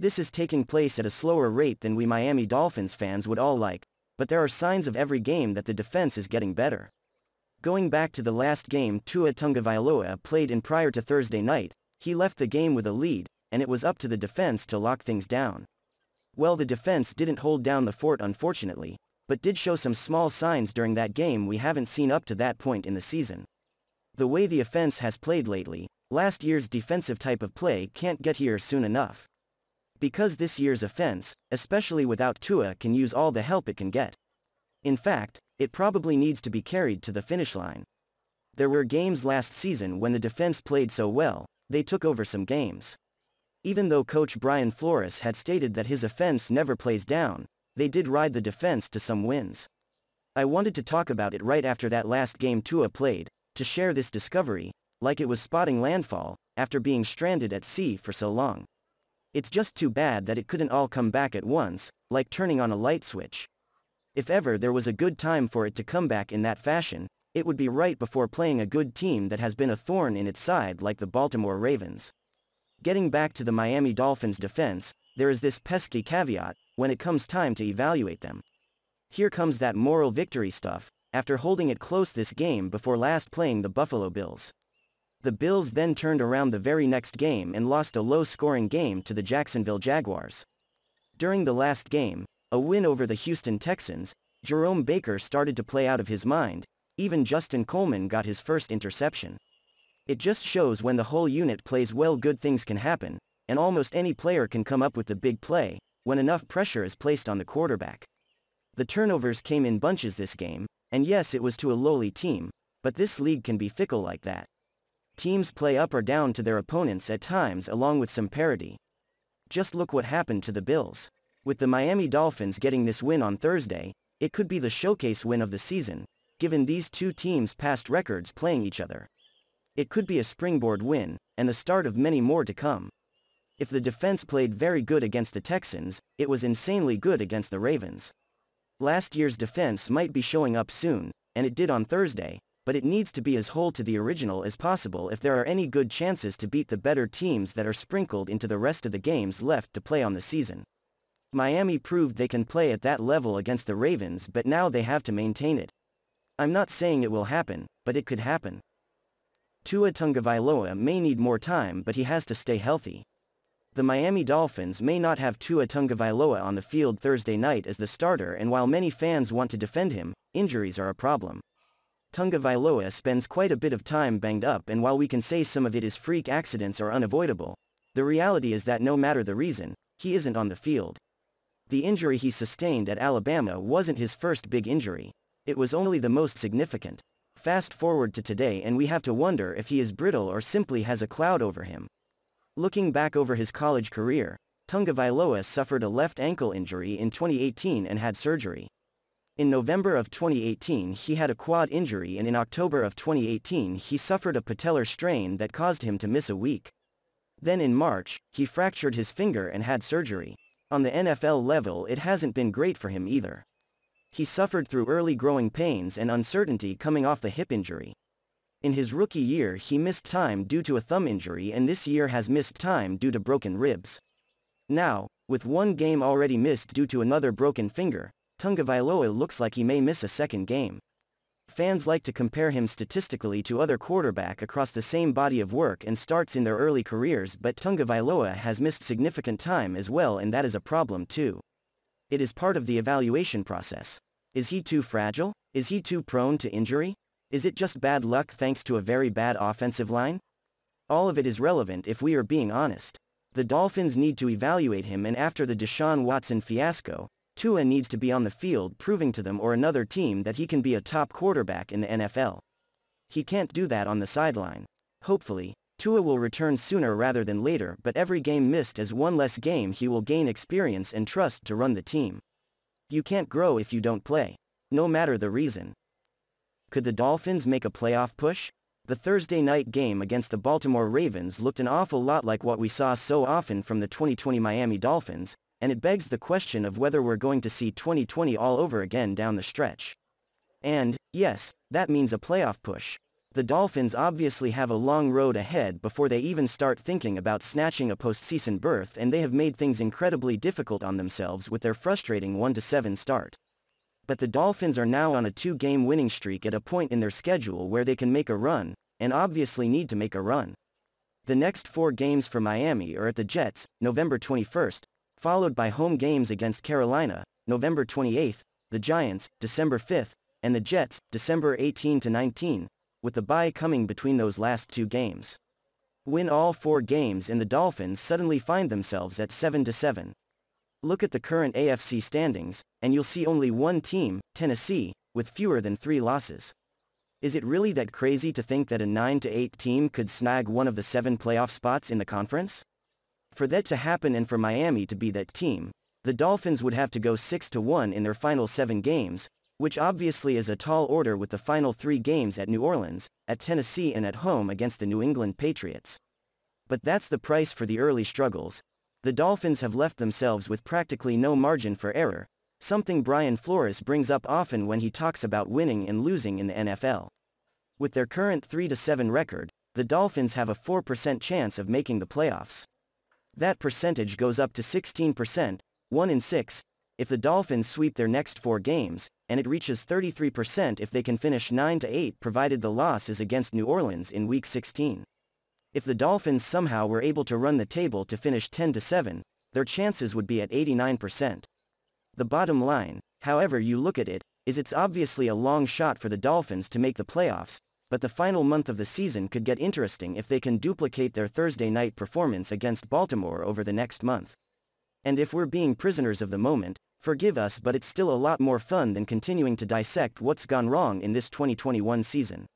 This is taking place at a slower rate than we Miami Dolphins fans would all like, but there are signs of every game that the defense is getting better. Going back to the last game Tua Tagovailoa played in prior to Thursday night, he left the game with a lead, and it was up to the defense to lock things down. Well the defense didn't hold down the fort unfortunately, but did show some small signs during that game we haven't seen up to that point in the season. The way the offense has played lately, last year's defensive type of play can't get here soon enough. Because this year's offense, especially without Tua can use all the help it can get. In fact, it probably needs to be carried to the finish line. There were games last season when the defense played so well, they took over some games. Even though coach Brian Flores had stated that his offense never plays down, they did ride the defense to some wins. I wanted to talk about it right after that last game Tua played, to share this discovery, like it was spotting landfall, after being stranded at sea for so long. It's just too bad that it couldn't all come back at once, like turning on a light switch. If ever there was a good time for it to come back in that fashion, it would be right before playing a good team that has been a thorn in its side like the Baltimore Ravens. Getting back to the Miami Dolphins defense, there is this pesky caveat, when it comes time to evaluate them. Here comes that moral victory stuff, after holding it close this game before last playing the Buffalo Bills. The Bills then turned around the very next game and lost a low-scoring game to the Jacksonville Jaguars. During the last game, a win over the Houston Texans, Jerome Baker started to play out of his mind, even Justin Coleman got his first interception. It just shows when the whole unit plays well good things can happen, and almost any player can come up with the big play, when enough pressure is placed on the quarterback. The turnovers came in bunches this game, and yes it was to a lowly team, but this league can be fickle like that. Teams play up or down to their opponents at times along with some parity. Just look what happened to the Bills. With the Miami Dolphins getting this win on Thursday, it could be the showcase win of the season, given these two teams' past records playing each other. It could be a springboard win, and the start of many more to come. If the defense played very good against the Texans, it was insanely good against the Ravens. Last year's defense might be showing up soon, and it did on Thursday, but it needs to be as whole to the original as possible if there are any good chances to beat the better teams that are sprinkled into the rest of the games left to play on the season. Miami proved they can play at that level against the Ravens but now they have to maintain it. I'm not saying it will happen, but it could happen. Tua Tagovailoa may need more time but he has to stay healthy. The Miami Dolphins may not have Tua Tagovailoa on the field Thursday night as the starter and while many fans want to defend him, injuries are a problem. Tagovailoa spends quite a bit of time banged up and while we can say some of it is freak accidents or unavoidable, the reality is that no matter the reason, he isn't on the field. The injury he sustained at Alabama wasn't his first big injury. It was only the most significant. Fast forward to today and we have to wonder if he is brittle or simply has a cloud over him. Looking back over his college career, Tagovailoa suffered a left ankle injury in 2018 and had surgery. In November of 2018 he had a quad injury and in October of 2018 he suffered a patellar strain that caused him to miss a week. Then in March, he fractured his finger and had surgery. On the NFL level it hasn't been great for him either. He suffered through early growing pains and uncertainty coming off the hip injury. In his rookie year he missed time due to a thumb injury and this year has missed time due to broken ribs. Now, with one game already missed due to another broken finger, Tagovailoa looks like he may miss a second game. Fans like to compare him statistically to other quarterback across the same body of work and starts in their early careers but Tagovailoa has missed significant time as well and that is a problem too. It is part of the evaluation process. Is he too fragile? Is he too prone to injury? Is it just bad luck thanks to a very bad offensive line? All of it is relevant if we are being honest. The Dolphins need to evaluate him and after the Deshaun Watson fiasco, Tua needs to be on the field proving to them or another team that he can be a top quarterback in the NFL. He can't do that on the sideline. Hopefully, Tua will return sooner rather than later but every game missed is one less game he will gain experience and trust to run the team. You can't grow if you don't play. No matter the reason. Could the Dolphins make a playoff push? The Thursday night game against the Baltimore Ravens looked an awful lot like what we saw so often from the 2020 Miami Dolphins, and it begs the question of whether we're going to see 2020 all over again down the stretch. And, yes, that means a playoff push. The Dolphins obviously have a long road ahead before they even start thinking about snatching a postseason berth and they have made things incredibly difficult on themselves with their frustrating 1-7 start. But the Dolphins are now on a two-game winning streak at a point in their schedule where they can make a run, and obviously need to make a run. The next four games for Miami are at the Jets, November 21st, followed by home games against Carolina, November 28, the Giants, December 5, and the Jets, December 18 to 19, with the bye coming between those last two games. Win all four games and the Dolphins suddenly find themselves at 7 to 7. Look at the current AFC standings, and you'll see only one team, Tennessee, with fewer than three losses. Is it really that crazy to think that a 9-8 team could snag one of the seven playoff spots in the conference? For that to happen and for Miami to be that team, the Dolphins would have to go 6-1 in their final seven games, which obviously is a tall order with the final three games at New Orleans, at Tennessee and at home against the New England Patriots. But that's the price for the early struggles. The Dolphins have left themselves with practically no margin for error, something Brian Flores brings up often when he talks about winning and losing in the NFL. With their current 3-7 record, the Dolphins have a 4% chance of making the playoffs. That percentage goes up to 16%, 1 in 6, if the Dolphins sweep their next four games, and it reaches 33% if they can finish 9-8 provided the loss is against New Orleans in Week 16. If the Dolphins somehow were able to run the table to finish 10-7, their chances would be at 89%. The bottom line, however you look at it, is it's obviously a long shot for the Dolphins to make the playoffs, but the final month of the season could get interesting if they can duplicate their Thursday night performance against Baltimore over the next month. And if we're being prisoners of the moment, forgive us but it's still a lot more fun than continuing to dissect what's gone wrong in this 2021 season.